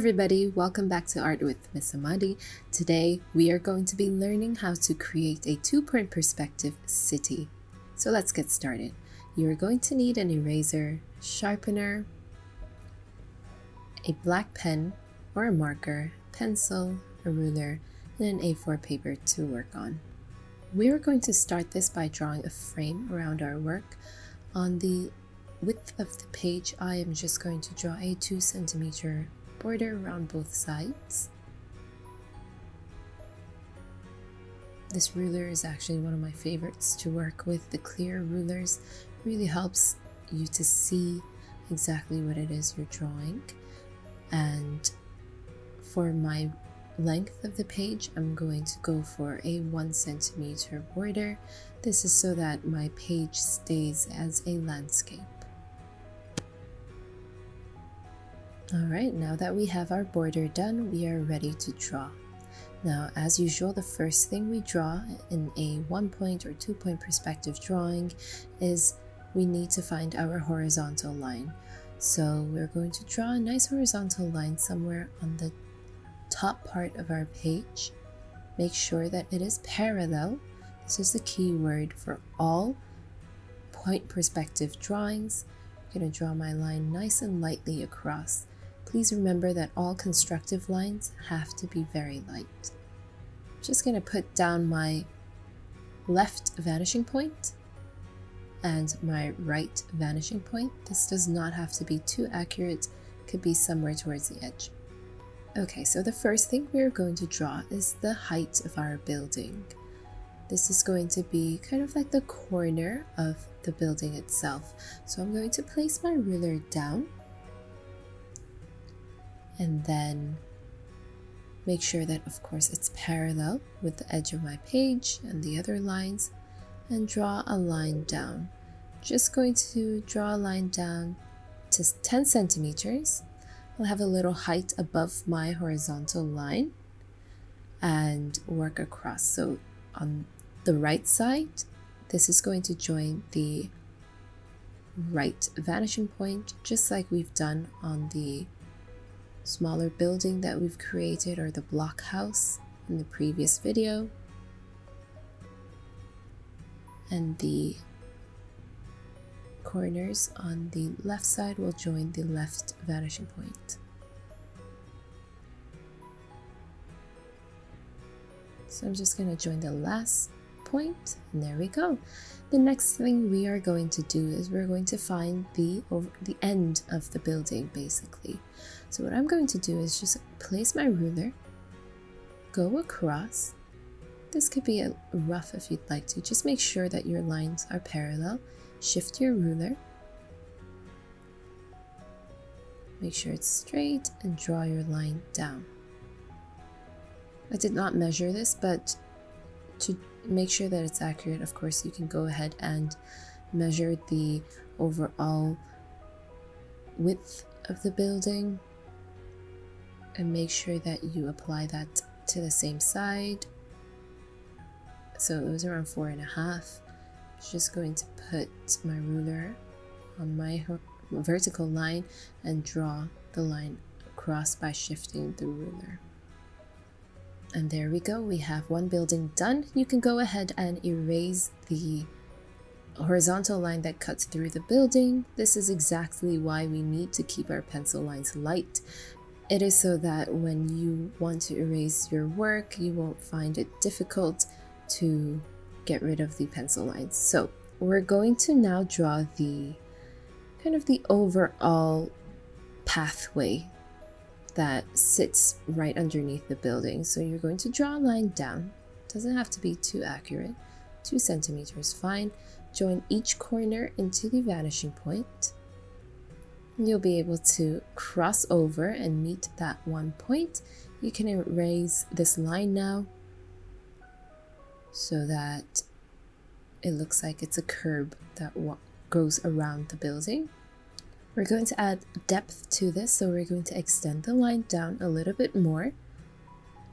everybody, welcome back to Art with Miss Hamadi. Today we are going to be learning how to create a two-point perspective city. So let's get started. You are going to need an eraser, sharpener, a black pen or a marker, pencil, a ruler, and an A4 paper to work on. We are going to start this by drawing a frame around our work. On the width of the page, I am just going to draw a 2 centimeter border around both sides. This ruler is actually one of my favorites to work with. The clear rulers really helps you to see exactly what it is you're drawing. And for my length of the page, I'm going to go for a one centimeter border. This is so that my page stays as a landscape. Alright, now that we have our border done, we are ready to draw. Now, as usual, the first thing we draw in a one point or two point perspective drawing is we need to find our horizontal line. So we're going to draw a nice horizontal line somewhere on the top part of our page. Make sure that it is parallel. This is the key word for all point perspective drawings. I'm going to draw my line nice and lightly across. Please remember that all constructive lines have to be very light. Just going to put down my left vanishing point and my right vanishing point. This does not have to be too accurate, could be somewhere towards the edge. Okay, so the first thing we're going to draw is the height of our building. This is going to be kind of like the corner of the building itself. So I'm going to place my ruler down and then make sure that of course it's parallel with the edge of my page and the other lines and draw a line down. Just going to draw a line down to 10 centimeters. I'll have a little height above my horizontal line and work across. So on the right side this is going to join the right vanishing point just like we've done on the smaller building that we've created or the block house in the previous video. And the corners on the left side will join the left vanishing point. So I'm just going to join the last point and there we go. The next thing we are going to do is we're going to find the over the end of the building basically. So what I'm going to do is just place my ruler, go across. This could be a rough if you'd like to. Just make sure that your lines are parallel. Shift your ruler. Make sure it's straight and draw your line down. I did not measure this, but to make sure that it's accurate, of course, you can go ahead and measure the overall width of the building and make sure that you apply that to the same side. So it was around four and a half. Just going to put my ruler on my vertical line and draw the line across by shifting the ruler. And there we go, we have one building done. You can go ahead and erase the horizontal line that cuts through the building. This is exactly why we need to keep our pencil lines light it is so that when you want to erase your work, you won't find it difficult to get rid of the pencil lines. So we're going to now draw the kind of the overall pathway that sits right underneath the building. So you're going to draw a line down. Doesn't have to be too accurate. Two centimeters, fine. Join each corner into the vanishing point you'll be able to cross over and meet that one point. You can erase this line now so that it looks like it's a curb that goes around the building. We're going to add depth to this, so we're going to extend the line down a little bit more,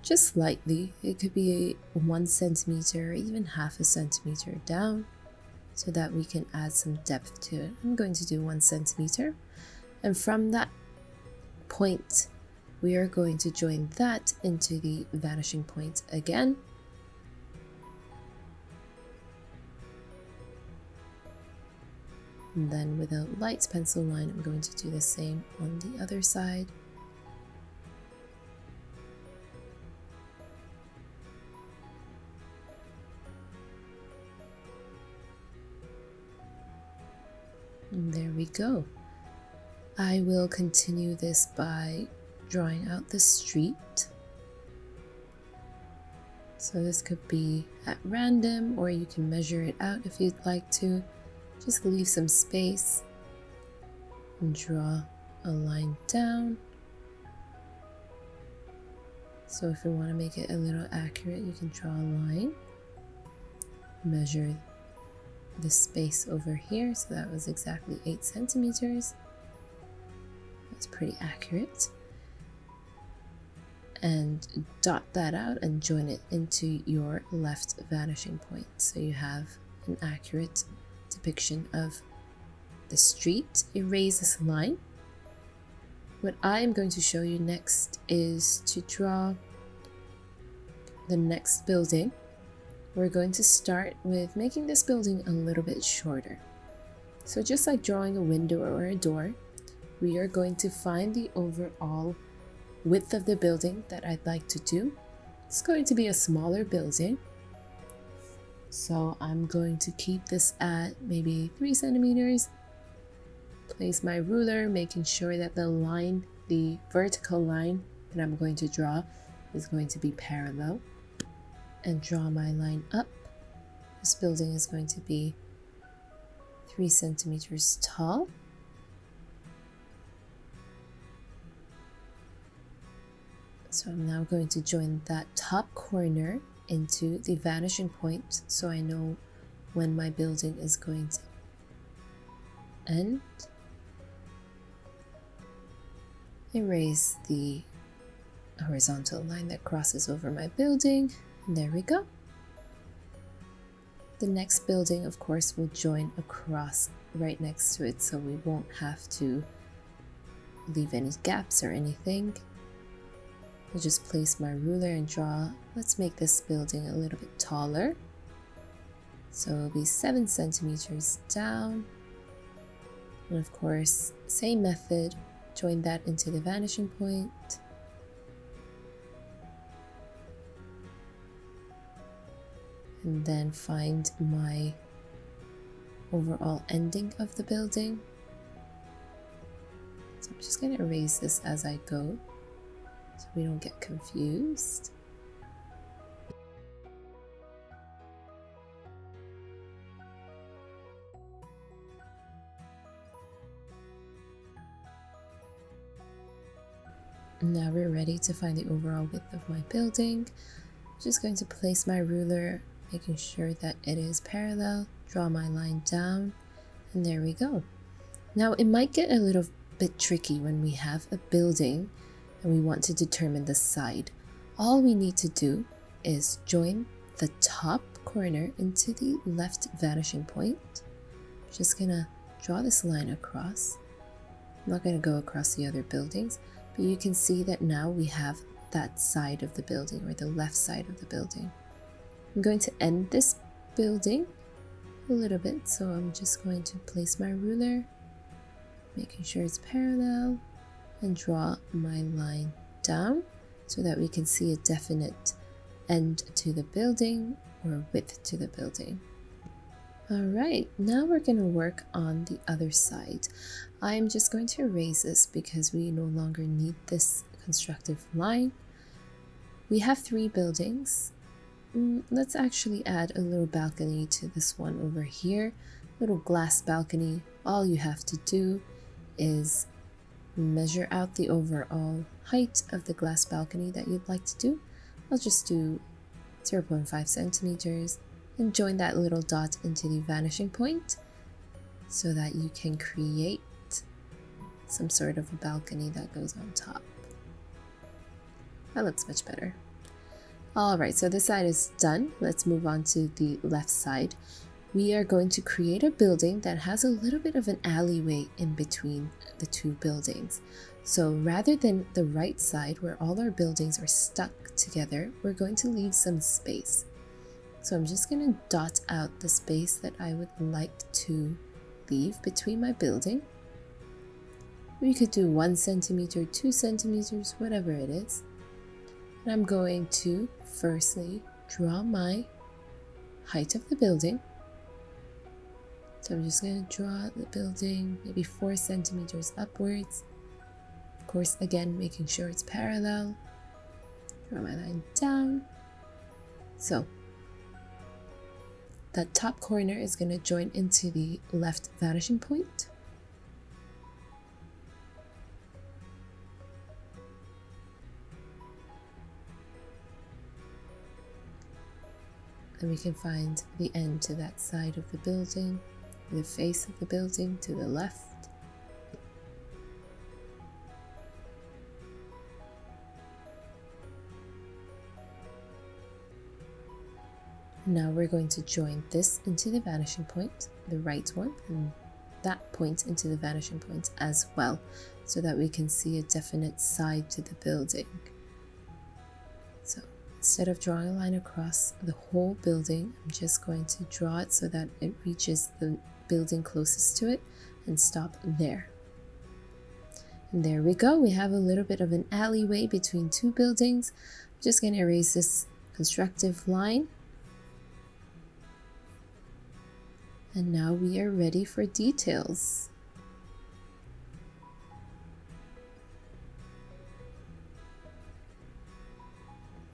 just slightly. It could be one centimeter or even half a centimeter down so that we can add some depth to it. I'm going to do one centimeter. And from that point we are going to join that into the vanishing point again. And then with a light pencil line, I'm going to do the same on the other side. And there we go. I will continue this by drawing out the street. So this could be at random or you can measure it out if you'd like to. Just leave some space and draw a line down. So if you want to make it a little accurate, you can draw a line. Measure the space over here. So that was exactly 8 centimeters. That's pretty accurate. And dot that out and join it into your left vanishing point. So you have an accurate depiction of the street. Erase this line. What I am going to show you next is to draw the next building we're going to start with making this building a little bit shorter. So just like drawing a window or a door, we are going to find the overall width of the building that I'd like to do. It's going to be a smaller building. So I'm going to keep this at maybe three centimeters. Place my ruler, making sure that the line, the vertical line that I'm going to draw is going to be parallel and draw my line up. This building is going to be three centimeters tall. So I'm now going to join that top corner into the vanishing point so I know when my building is going to end. Erase the horizontal line that crosses over my building And there we go. The next building, of course, will join across right next to it, so we won't have to leave any gaps or anything. I'll just place my ruler and draw. Let's make this building a little bit taller. So it'll be 7 centimeters down. And of course, same method, join that into the vanishing point. and then find my overall ending of the building. So I'm just going to erase this as I go we don't get confused. Now we're ready to find the overall width of my building. I'm just going to place my ruler making sure that it is parallel, draw my line down, and there we go. Now it might get a little bit tricky when we have a building and we want to determine the side. All we need to do is join the top corner into the left vanishing point. Just gonna draw this line across. I'm not gonna go across the other buildings, but you can see that now we have that side of the building or the left side of the building. I'm going to end this building a little bit, so I'm just going to place my ruler, making sure it's parallel, and draw my line down so that we can see a definite end to the building or width to the building. Alright, now we're going to work on the other side. I'm just going to erase this because we no longer need this constructive line. We have three buildings Mm, let's actually add a little balcony to this one over here. Little glass balcony. All you have to do is measure out the overall height of the glass balcony that you'd like to do. I'll just do 0.5 centimeters and join that little dot into the vanishing point so that you can create some sort of a balcony that goes on top. That looks much better. Alright, so this side is done. Let's move on to the left side. We are going to create a building that has a little bit of an alleyway in between the two buildings. So rather than the right side where all our buildings are stuck together, we're going to leave some space. So I'm just going to dot out the space that I would like to leave between my building. We could do one centimeter, two centimeters, whatever it is. And I'm going to firstly draw my height of the building. So I'm just going to draw the building maybe four centimeters upwards. Of course, again, making sure it's parallel. Draw my line down. So that top corner is going to join into the left vanishing point. and we can find the end to that side of the building, the face of the building to the left. Now we're going to join this into the vanishing point, the right one, and that point into the vanishing point as well, so that we can see a definite side to the building. So Instead of drawing a line across the whole building, I'm just going to draw it so that it reaches the building closest to it and stop there. And there we go. We have a little bit of an alleyway between two buildings. I'm just going to erase this constructive line. And now we are ready for details.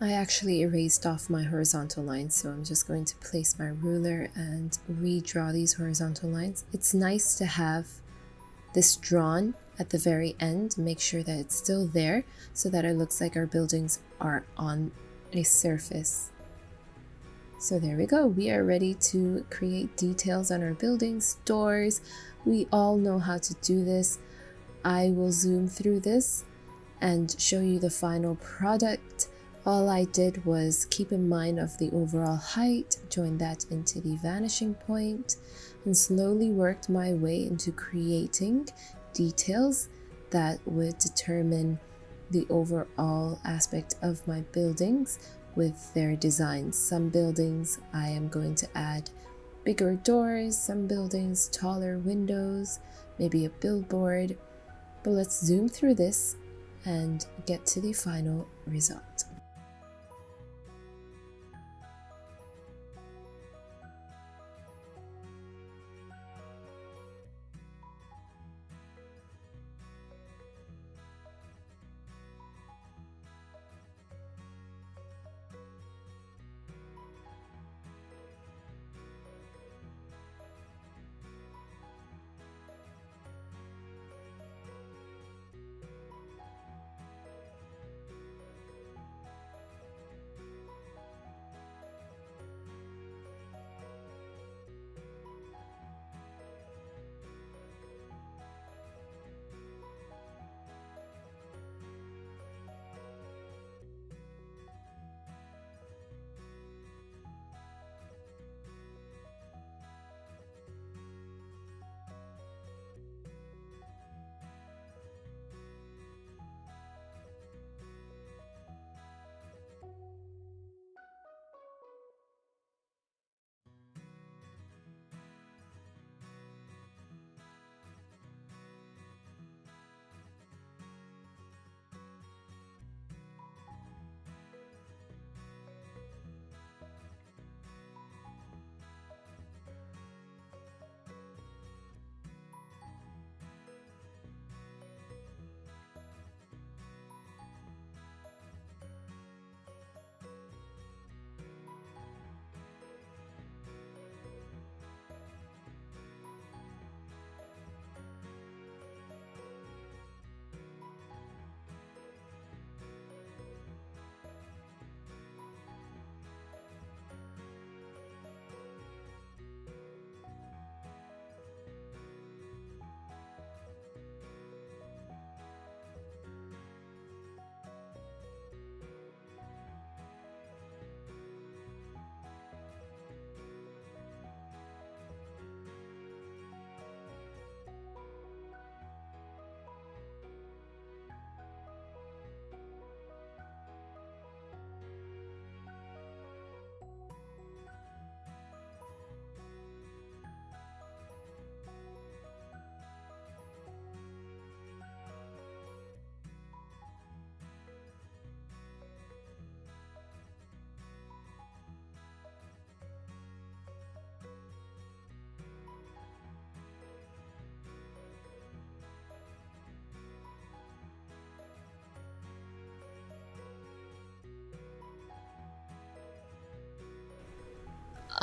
I actually erased off my horizontal lines, so I'm just going to place my ruler and redraw these horizontal lines. It's nice to have this drawn at the very end, make sure that it's still there so that it looks like our buildings are on a surface. So there we go, we are ready to create details on our buildings, doors. We all know how to do this. I will zoom through this and show you the final product all I did was keep in mind of the overall height, join that into the vanishing point, and slowly worked my way into creating details that would determine the overall aspect of my buildings with their designs. Some buildings I am going to add bigger doors, some buildings taller windows, maybe a billboard. But let's zoom through this and get to the final result.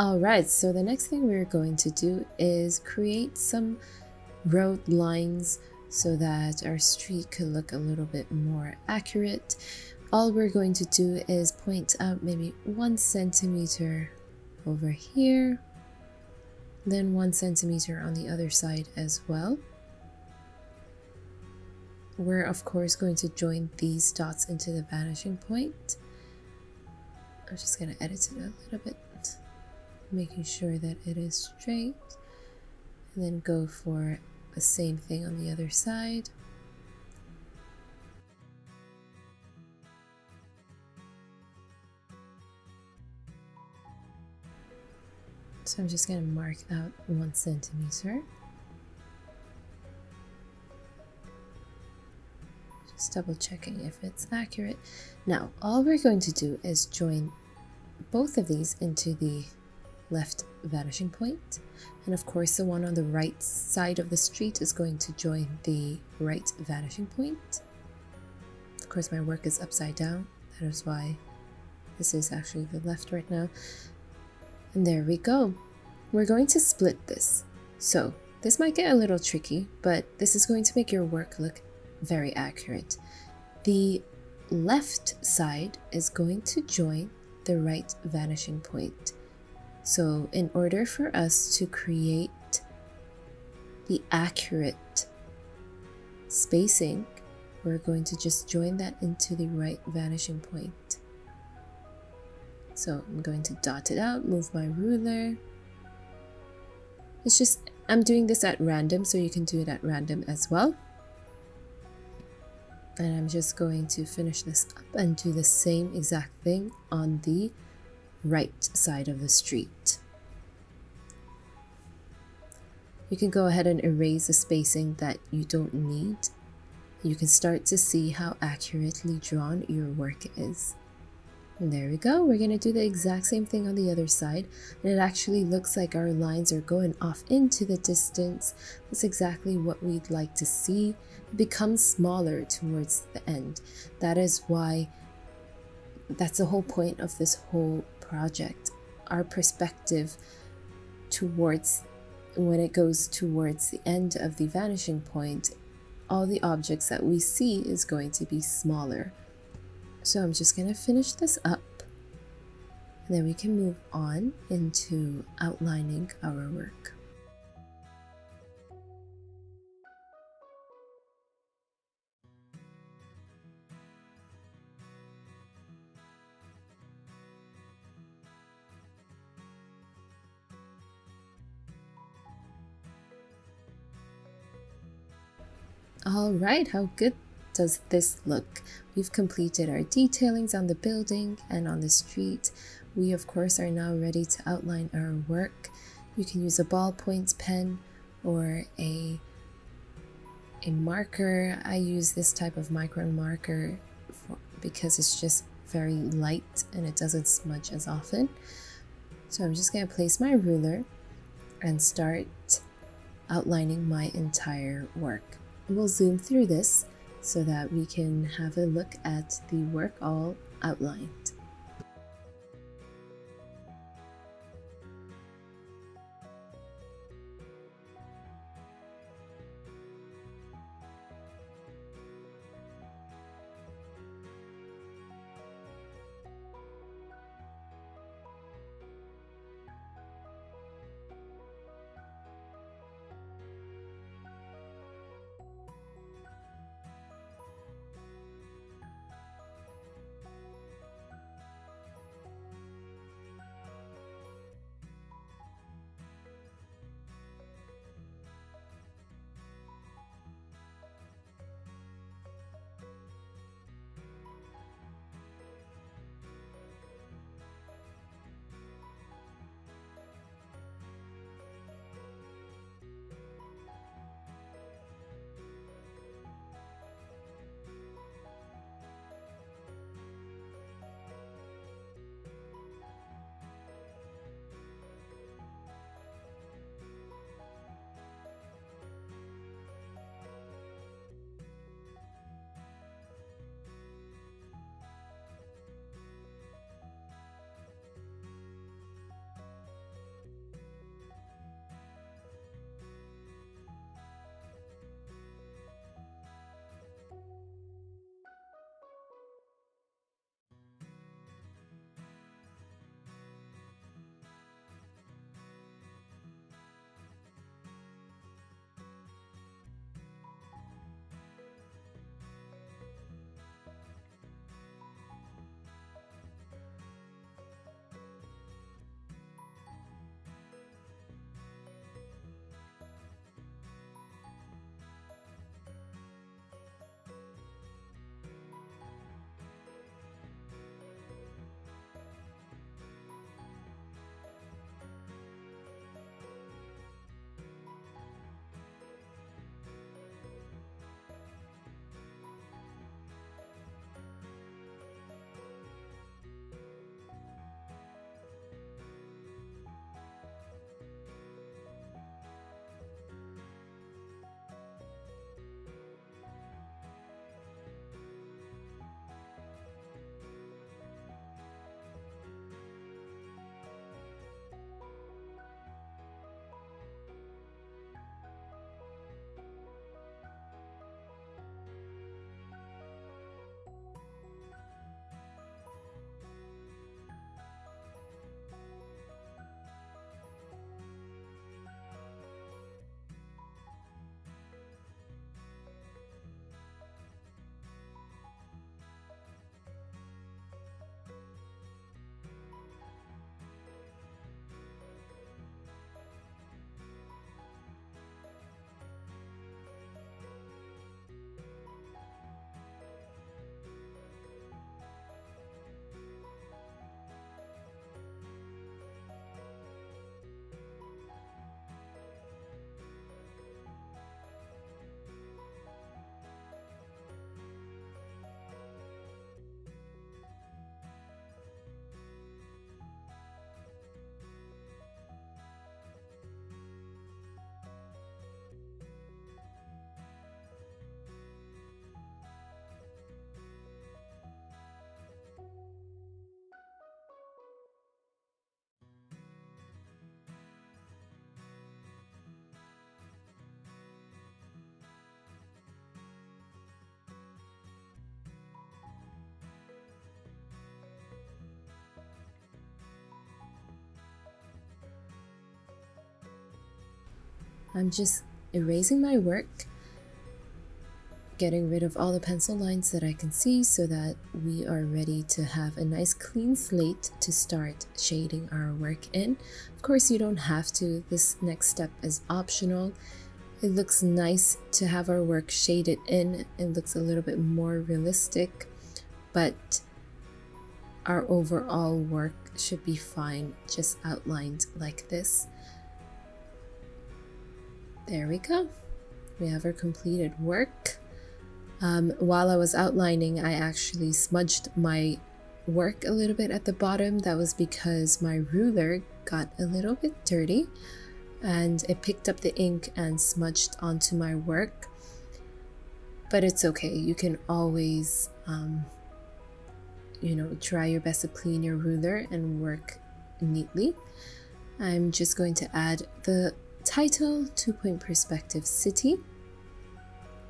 Alright, so the next thing we're going to do is create some road lines so that our street could look a little bit more accurate. All we're going to do is point out maybe one centimeter over here, then one centimeter on the other side as well. We're of course going to join these dots into the vanishing point. I'm just going to edit it a little bit, making sure that it is straight, and then go for the same thing on the other side. So I'm just going to mark out one centimeter. Just double checking if it's accurate. Now, all we're going to do is join both of these into the left vanishing point. And of course, the one on the right side of the street is going to join the right vanishing point. Of course, my work is upside down. That is why this is actually the left right now. And there we go. We're going to split this. So this might get a little tricky, but this is going to make your work look very accurate. The left side is going to join the right vanishing point. So in order for us to create the accurate spacing, we're going to just join that into the right vanishing point. So I'm going to dot it out, move my ruler. It's just, I'm doing this at random, so you can do it at random as well. And I'm just going to finish this up and do the same exact thing on the right side of the street. You can go ahead and erase the spacing that you don't need. You can start to see how accurately drawn your work is. And there we go. We're going to do the exact same thing on the other side. And it actually looks like our lines are going off into the distance. That's exactly what we'd like to see. It becomes smaller towards the end. That is why that's the whole point of this whole project. Our perspective towards when it goes towards the end of the vanishing point, all the objects that we see is going to be smaller. So I'm just going to finish this up and then we can move on into outlining our work. All right, how good does this look? We've completed our detailings on the building and on the street. We of course are now ready to outline our work. You can use a ballpoint pen or a a marker. I use this type of micron marker for, because it's just very light and it doesn't smudge as often. So I'm just going to place my ruler and start outlining my entire work. We'll zoom through this so that we can have a look at the work all outlined. I'm just erasing my work, getting rid of all the pencil lines that I can see so that we are ready to have a nice clean slate to start shading our work in. Of course, you don't have to. This next step is optional. It looks nice to have our work shaded in. It looks a little bit more realistic, but our overall work should be fine, just outlined like this. There we go. We have our completed work. Um, while I was outlining, I actually smudged my work a little bit at the bottom. That was because my ruler got a little bit dirty and it picked up the ink and smudged onto my work. But it's okay. You can always um, you know, try your best to clean your ruler and work neatly. I'm just going to add the title, two point perspective city.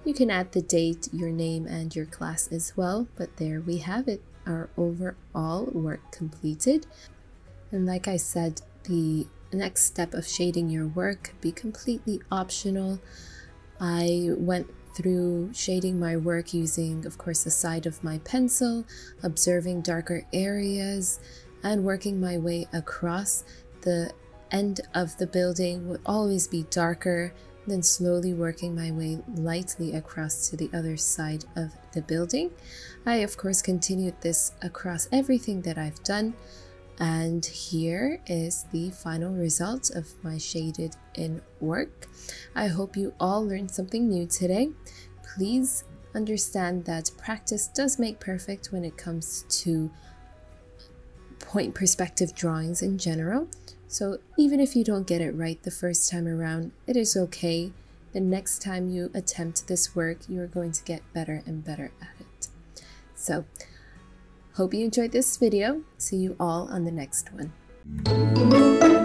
You can add the date, your name, and your class as well, but there we have it, our overall work completed. And like I said, the next step of shading your work could be completely optional. I went through shading my work using, of course, the side of my pencil, observing darker areas, and working my way across. The end of the building would always be darker, then slowly working my way lightly across to the other side of the building. I, of course, continued this across everything that I've done. And here is the final result of my shaded in work. I hope you all learned something new today. Please understand that practice does make perfect when it comes to point perspective drawings in general. So even if you don't get it right the first time around, it is okay. The next time you attempt this work, you are going to get better and better at it. So Hope you enjoyed this video. See you all on the next one.